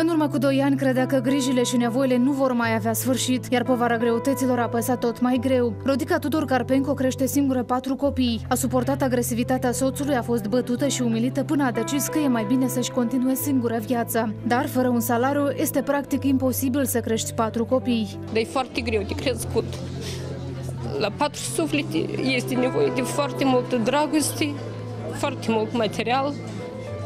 În urmă cu doi ani credea că grijile și nevoile nu vor mai avea sfârșit, iar povara greutăților a apăsat tot mai greu. Rodica Tudor Carpenco crește singură patru copii. A suportat agresivitatea soțului, a fost bătută și umilită până a decis că e mai bine să-și continue singură viața. Dar fără un salariu este practic imposibil să crești patru copii. Dar e foarte greu de crescut. La patru suflete este nevoie de foarte multă dragoste, foarte mult material,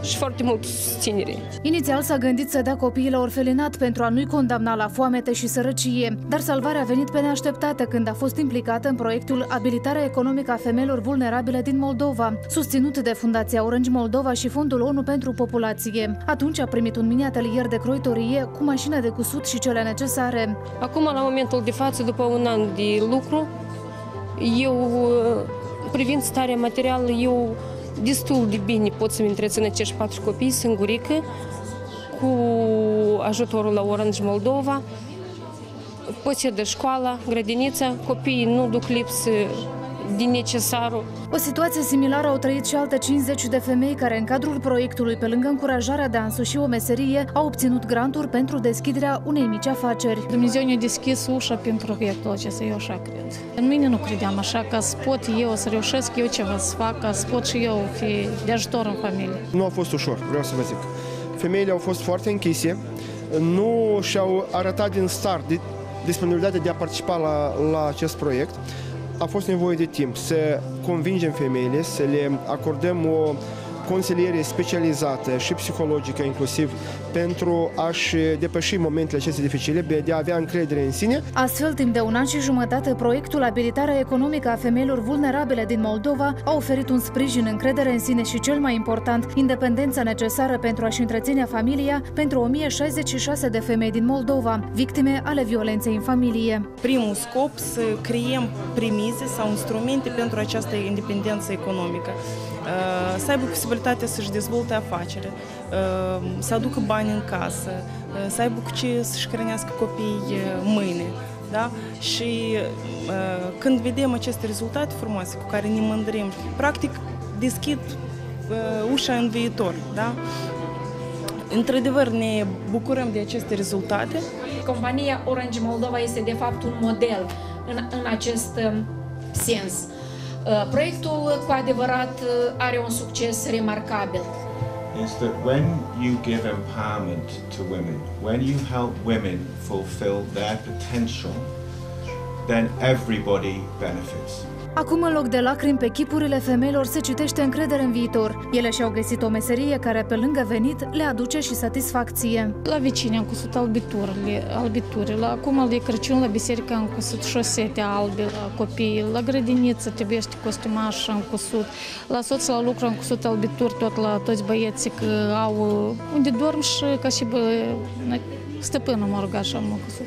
și foarte mult susținere. Inițial s-a gândit să dea copiii la orfelinat pentru a nu-i condamna la foamete și sărăcie, dar salvarea a venit pe neașteptate când a fost implicată în proiectul Abilitarea economică a femeilor vulnerabile din Moldova, susținut de Fundația Orange Moldova și Fondul ONU pentru Populație. Atunci a primit un mini-atelier de croitorie cu mașină de cusut și cele necesare. Acum, la momentul de față, după un an de lucru, eu, privind starea materială, eu destul de bine pot să-mi întrețin acești patru copii singurică cu ajutorul la Orange Moldova. de școala, grădinița, copiii nu duc lipsă din necesarul. O situație similară au trăit și alte 50 de femei care în cadrul proiectului, pe lângă încurajarea de a însuși o meserie, au obținut granturi pentru deschiderea unei mici afaceri. Dumnezeu ne-a deschis ușa pentru proiectul acesta, eu așa cred. În mine nu credeam așa că pot eu să reușesc eu ceva să fac, ca să pot și eu fi de ajutor în familie. Nu a fost ușor, vreau să vă zic. Femeile au fost foarte închise, nu și-au arătat din start disponibilitatea de a participa la, la acest proiect a fost nevoie de timp să convingem femeile, să le acordăm o consiliere specializată și psihologică inclusiv pentru a-și depăși momentele acestea dificile, de a avea încredere în sine. Astfel, timp de un an și jumătate, proiectul Abilitarea economică a femeilor vulnerabile din Moldova a oferit un sprijin, încredere în sine și, cel mai important, independența necesară pentru a-și întreține familia pentru 1066 de femei din Moldova, victime ale violenței în familie. Primul scop să creăm primize sau instrumente pentru această independență economică. Uh, să aibă posibilitatea să-și dezvolte afacere, uh, să aducă bani în casă, uh, să aibă cu ce să-și hrănească copiii mâine. Da? Și când vedem aceste rezultate frumoase cu care ne mândrim, practic deschid ușa în viitor. Da? Într-adevăr, ne bucurăm de aceste rezultate. Compania Orange Moldova este de fapt un model în, în acest sens. Uh, proiectul cu adevărat uh, are un succes remarcabil. Is that when you give empowerment to women, when you help women fulfill their potential, then everybody benefits. Acum, în loc de lacrimi pe chipurile femeilor, se citește încredere în viitor. Ele și-au găsit o meserie care, pe lângă venit, le aduce și satisfacție. La vecini am cusut albiturile, albituri. La, acum, de Crăciun, la biserică am cusut șosete albe la copii. La grădiniță trebuiește costumaș am cusut. La soț la lucru am cusut albituri tot la toți băieții că au unde dorm și ca și bă, stăpânul mă ruga așa am cusut.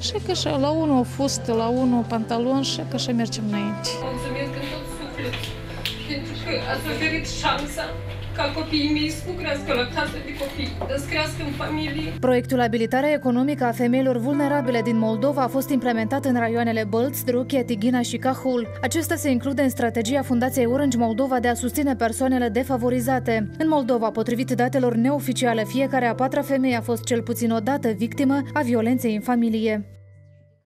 Și că și la unul fustă, la unul pantalon și că și mergem înainte. Mulțumesc în tot sufletul pentru că ați oferit șansa ca copiii mei să nu crească la casă de copii, dar să crească în familie. Proiectul Abilitarea economică a femeilor vulnerabile din Moldova a fost implementat în raioanele Bălți, Druchia, Tighina și Cahul. Acesta se include în strategia Fundației Orange Moldova de a susține persoanele defavorizate. În Moldova, potrivit datelor neoficiale, fiecare a patra femeie a fost cel puțin o dată victimă a violenței în familie.